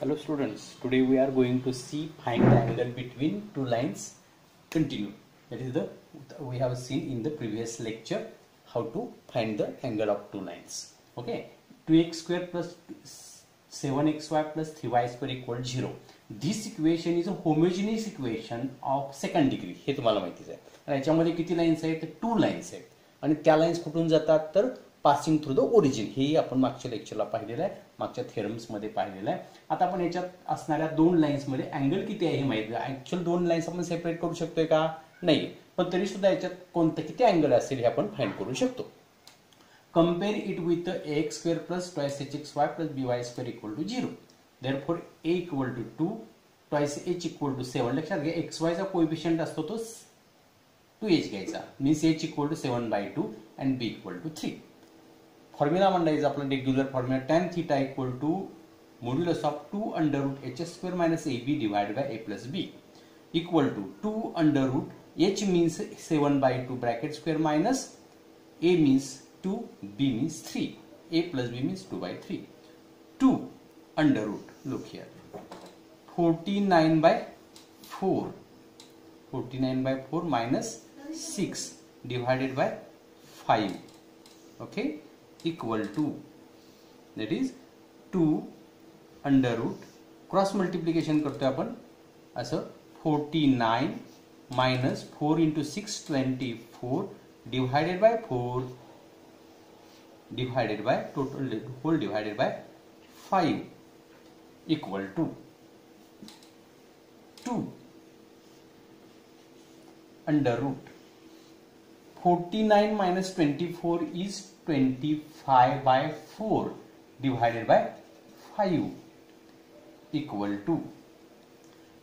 Hello students, today we are going to see find the angle between two lines continue. That is the we have seen in the previous lecture how to find the angle of two lines. Okay, 2x square plus 7xy plus 3y square equal 0. This equation is a homogeneous equation of second degree. हे तुम्हाला माहितीच आहे आणि याच्यामध्ये किती lines आहेत two lines आहेत आणि त्या लाईन्स कुठून जातात तर पासिंग थ्रू द ओरिजिन हेही आपण मागच्या लेक्चरला पाहिलेलं आहे. मागच्या थेरम्समध्ये पाहिलेलं आहे. आता आपण याच्यात असणाऱ्या दोन लाईन्समध्ये अँगल किती आहे हे माहिती आहे ऍक्च्युअल दोन लाईन्स आपण सेपरेट करू शकतोय का? नाही पण तरी सुद्धा याच्यात कोणतं किती अँगल असेल हे आपण फाईंड करू शकतो. Compare it with x square plus twice h x y plus b y square equal to zero 0 therefore a equal to 2 twice h equal to 7 लक्षात घ्या एक्स वायचा कोएफिशियंट असतो तो टू एच घ्यायचा. Means h equal to seven by two and b equal to three formula म्हणला is आपण regular formula tan theta equal to modulus of two under root h s square minus a b divide by a plus b equal to two under root h means seven by two bracket square minus a means two b means three a plus b means two by three two under root look here forty nine by four forty nine by four minus six divided by five okay equal to that is 2 under root cross multiplication करतोय आपण असं 49 minus 4 into six twenty four divided by four divided by total whole divided by 5 equal forty nine minus twenty four is twenty five by four divided by five equal to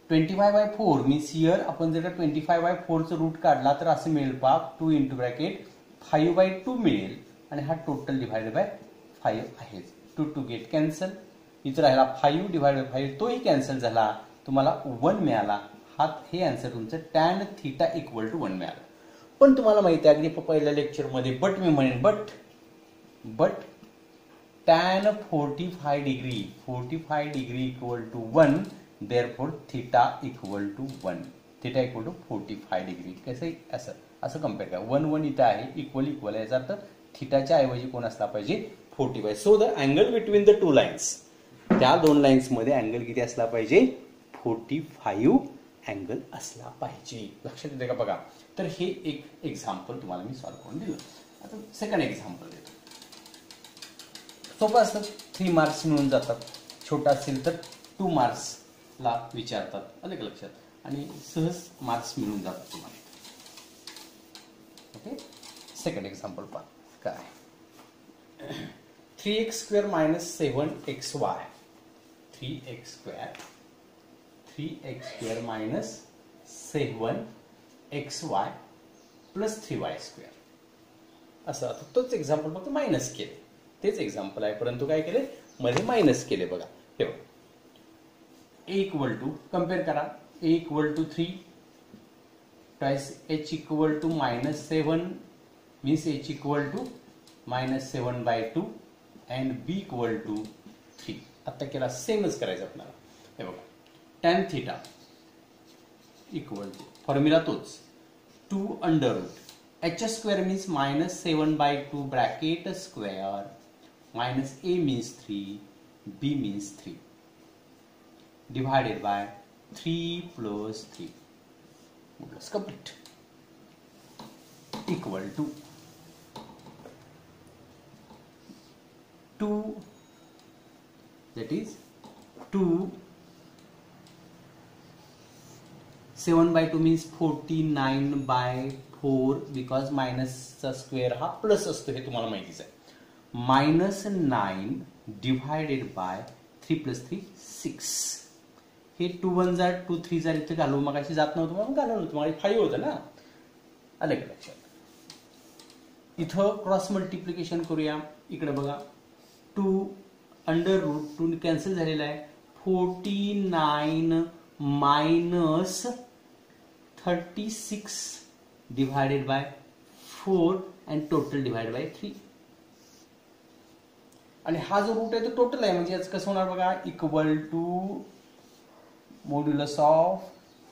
twenty five by four means here आपण जर twenty five by फोरचं root काढला तर असं मिळेल पा two into bracket five by two मिळेल. आणि हा टोटल डिव्हायडेड बाय फाईव्ह आहे. टू टू गेट कॅन्सल इथं राहिला फाईव्ह डिव्हाइड बाय फाईव्ह तोही कॅन्सल झाला. तुम्हाला वन मिळाला. हा हे आन्सर तुमचं tan theta equal to one मिळाला. पण तुम्हाला माहिती आहे अगदी पहिल्या लेक्चरमध्ये बट मी म्हणेन but but tan forty five degree forty five degree equal to one therefore theta equal to one theta equal to forty five degree कसं? असं. असं कंपेअर करा. वन वन इथं आहे इक्वल इक्वल याचा अर्थ थिटाच्या ऐवजी कोण असला पाहिजे? Forty five so the angle between the two lines त्या दोन लाईन्समध्ये अँगल किती असला पाहिजे? फोर्टी फाईव्ह अँगल असला पाहिजे. लक्षात येते का बघा? तर हे एक एक्झाम्पल तुम्हाला मी सॉल्व्ह करून दिलं. आता सेकंड एक्झाम्पल देतो. सोपं असतं. थ्री मार्क्स मिळून जातात. छोटा असेल तर टू मार्क्सला विचारतात. अलग का लक्षात? आणि सहज मार्क्स मिळून जातात तुम्हाला. ओके सेकंड एक्झाम्पल पहा. काय? Three x square minus seven x y three x square three x square minus seven x y plus three y square. असं आता तोच एक्झाम्पल फक्त मायनस केले तेच एक्झाम्पल आहे. परंतु काय केले मध्ये मायनस केले बघा. हे बघा. ए इक्वल टू कंपेअर करा. A equal to three twice h equal to minus seven means h equal to minus seven by two and b equal to three आत्ता केला सेमच करायचं आपल्याला. हे बघा. Tan theta equal to formula तोच two under root h square means minus seven by two bracket square minus a means three b means three divided by three plus three plus complete equal to 2 that is 2 seven by two means forty nine by four because मायनसचा square हा plus असतो हे तुम्हाला माहितीच आहे. Minus nine divided by three plus three six हे two one जा two three जार इथे घालू मग अशी जात नव्हतं मग घालवलं होतं. मग फाईव्ह होतं ना? आलं का लक्षात? इथं क्रॉस मल्टिप्लिकेशन करूया. इकडे बघा. Two under root two cancel झालेला आहे. Forty nine minus 36 divided by 4 and total divide by three आणि हा जो रूट आहे तो टोटल आहे. म्हणजे याचं कसं होणार बघा? Equal to modulus of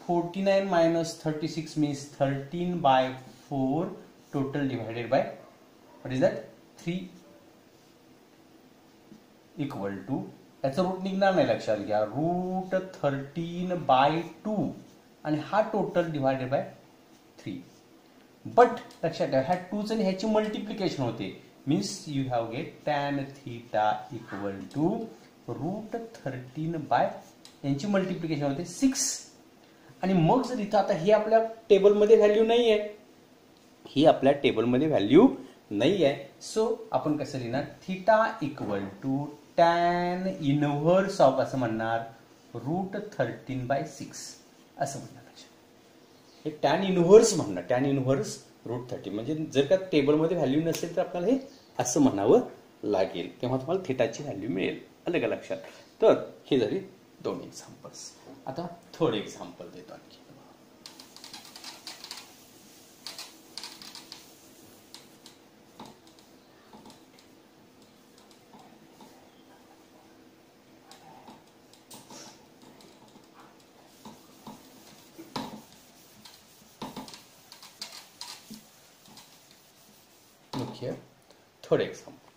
forty nine minus thirty six means thirteen by four total divided by what is that three equal to याचं रूट निघणार नाही लक्षात घ्या. रूट थर्टीन बाय टू आणि हा total divided by three but लक्षात ठेवा ह्या टूच आणि ह्याची मल्टिप्लिकेशन होते. Means you have get tan theta equal to root thirteen by यांची मल्टिप्लिकेशन होते सिक्स आणि मग जर इथं आता ही आपल्या टेबलमध्ये व्हॅल्यू नाही आहे ही आपल्या टेबलमध्ये व्हॅल्यू नाही आहे सो आपण कसं लिहिणार? Theta equal to tan inverse of असं म्हणणार. रूट थर्टीन बाय सिक्स असं म्हणणार हे टॅन इनव्हर्स म्हणणार टॅन इनव्हर्स रूट थर्टी म्हणजे जर का टेबलमध्ये व्हॅल्यू नसेल तर आपल्याला हे असं म्हणावं लागेल. तेव्हा तुम्हाला थिटाची व्हॅल्यू मिळेल. आलं का लक्षात. तर हे झाली दोन एक्झाम्पल्स आता थर्ड एक्झाम्पल देतो आणखी Look here, third example.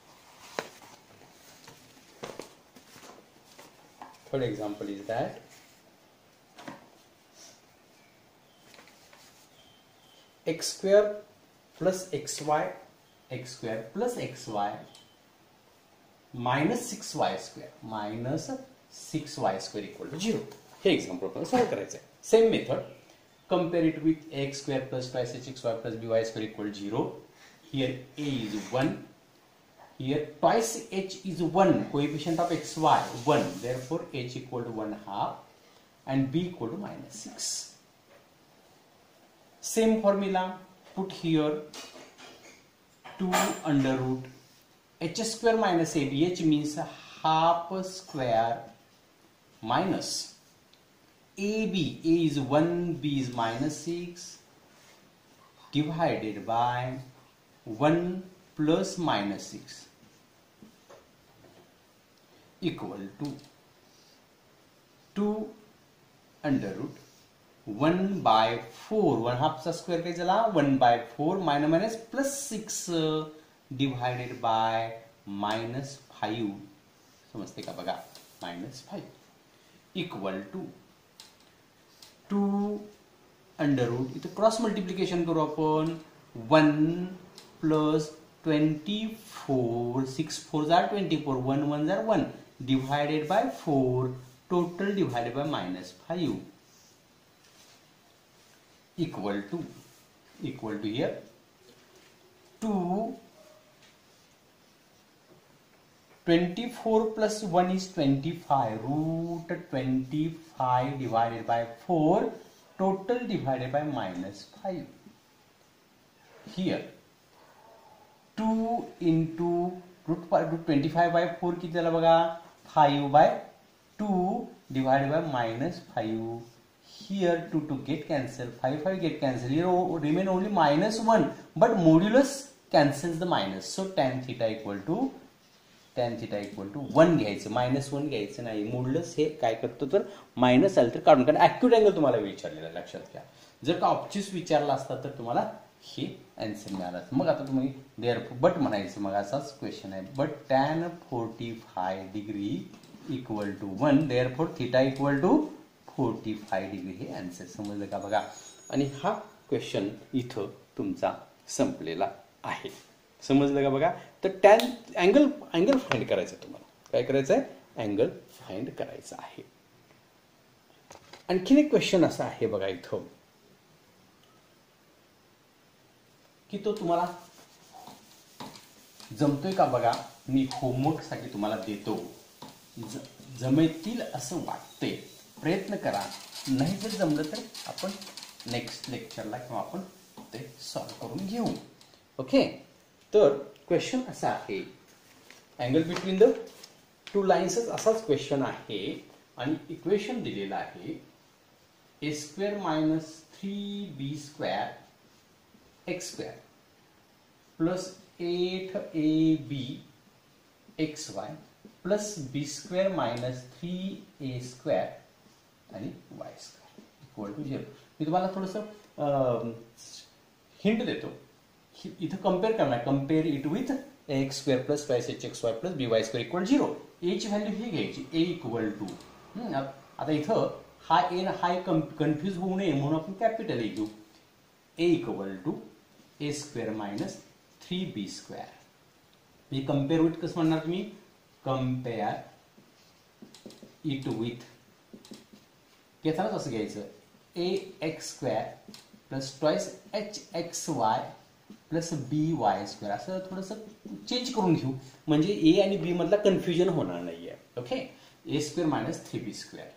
Third example is that x square plus xy, x square plus xy minus 6y square minus 6y square equal to 0. हे एक्झाम्पल आपल्याला सॉल्व्ह करायचं आहे same method compare it with x square plus twice h x y plus b y square equal zero here a is one Here twice h is 1, coefficient of xy 1, therefore h equal to 1 half and b equal to minus 6. Same formula put here 2 under root h square minus ab, h means half square minus ab, a is 1, b is minus 6 divided by 1 plus minus six equal to two under root one by four one half चा square काय चला one by four minus minus plus six divided by minus five समजते का बघा? Minus five equal to two under root इथं cross multiplication करू आपण. One plus 24 6 fours are 24 1 ones are 1 divided by 4 total divided by minus 5 equal to equal to here 2 24 plus 1 is 25 root 25 divided by 4 total divided by minus 5 here two in two root five root twenty five by four किती झाला बघा? Five by two divide by minus five here two two get cancel five five get cancel here remain only minus one but modulus cancel the minus so tan theta equal to tan theta equal to one घ्यायचं. Minus one घ्यायचं नाही. Modulus हे काय करतो तर minus आलं तर काढून कारण अॅक्युट अँगल तुम्हाला विचारलेला लक्षात घ्या. जर का ऑप्चिस विचारला असता तर तुम्हाला हे अँसर मिळाला. मग आता तुम्ही देअर बट म्हणायचं मग असाच क्वेश्चन आहे. But tan forty five degree equal to one therefore theta equal to forty five degree हे अँसर समजलं का बघा? आणि हा क्वेश्चन इथं तुमचा संपलेला आहे. समजलं का बघा? तर टॅन अँगल अँगल फाइंड करायचं तुम्हाला. काय करायचं आहे? अँगल फाइंड करायचं आहे. आणखीन एक क्वेश्चन असा आहे बघा इथं. की तो तुम्हाला जमतोय का बघा? मी होमवर्कसाठी तुम्हाला देतो. ज जमेतील असं वाटतंय. प्रयत्न करा. नाही जर जमलं तर आपण नेक्स्ट लेक्चरला किंवा आपण ते सॉल्व करून घेऊ. ओके तर क्वेश्चन असा आहे. अँगल बिटवीन द टू लाईन्सच असाच क्वेश्चन आहे. आणि इक्वेशन दिलेलं आहे. A square minus three b square x square plus eight a b x y plus b square minus three a square आणि y square equal to zero मी तुम्हाला थोडंसं hint देतो. हि- इथं कंपेअर करणार. Compare it with x square plus y h x y plus b y square equal zero एची value ही घ्यायची. ए equal to आता इथं हा ए हा कन्फ्यूज होऊ नये म्हणून आपण कॅपिटल ए घेऊ. A equal to a square minus three b square म्हणजे कंपेअर विथ कसं म्हणणार तुम्ही? कंपेअर इट विथ घेतानाच असं घ्यायचं. A x square plus twice h x y plus b y square असं थोडंसं चेंज करून घेऊ. म्हणजे ए आणि बी मधला कन्फ्युजन होणार नाहीये. Okay a square minus three b square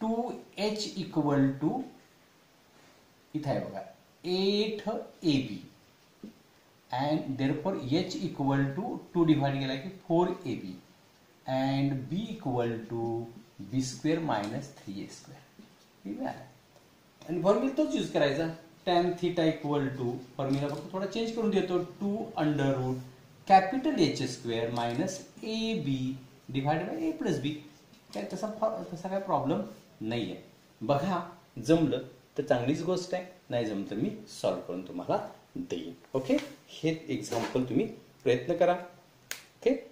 two h equal to इथं आहे बघा. Eight a b and therefore h equal to two divide केला की four a b and b equal to b square minus three a square ठीक आहे आणि formula तोच use करायचा. Tan theta equal to formula फक्त थोडा चेंज करून देतो. Two under root capital H square minus a b divide by a plus b काय तसा फॉ- तसा काय प्रॉब्लेम नाही आहे बघा जमलं तर चांगलीच गोष्ट आहे. नाही जमतं मी सॉल्व्ह करून तुम्हाला देईन. ओके हे एक्झाम्पल तुम्ही प्रयत्न करा. ओके